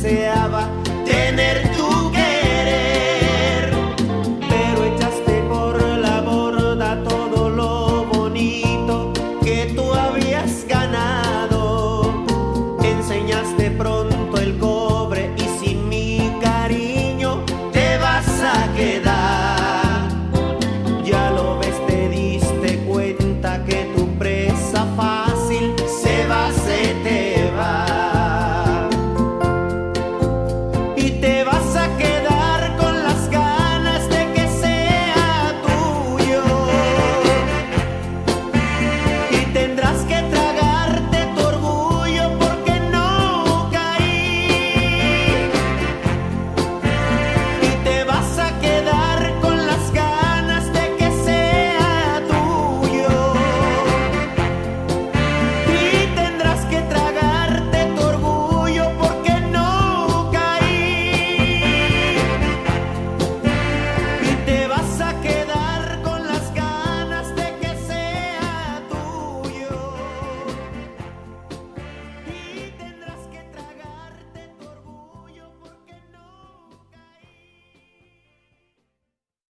Se deseaba